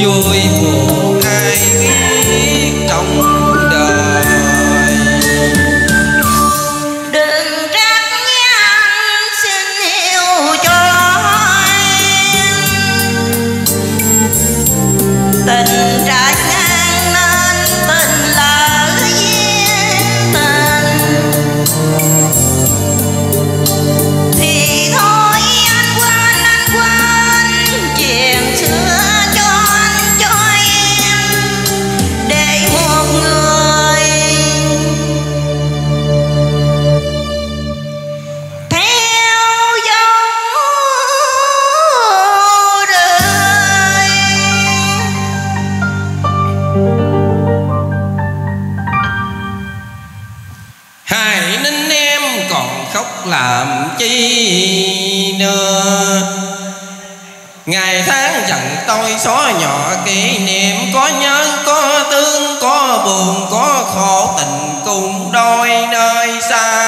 有一个 hãy nên em còn khóc làm chi nữa. Ngày tháng dần tôi xóa nhỏ kỷ niệm, có nhớ, có tương có buồn, có khổ tình cùng đôi nơi xa.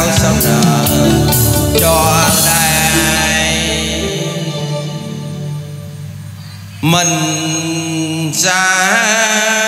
sao sống nở cho đây mình ra